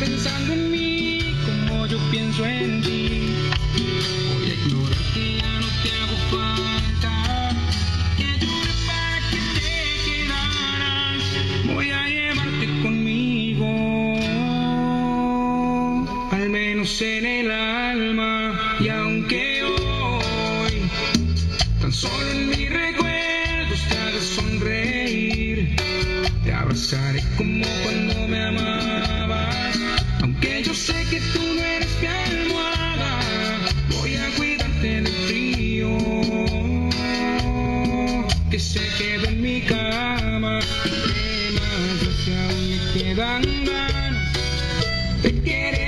pensando en mí como yo pienso en ti. Voy a ignorar que ya no te hago falta. Que llore para que te quedaras. Voy a llevarte conmigo. Al menos en el alma. Y aunque hoy tan solo en mi recuerdo te sonreír. Te abrazaré como cuando que se quedó en mi cama. ¿Qué más me quedan ganas de quererte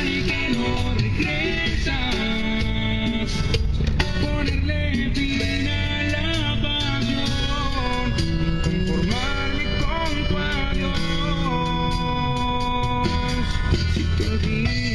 aceptar que no regresas, ponerle fin a la pasión, conformarme con tu adiós. Si te olvido.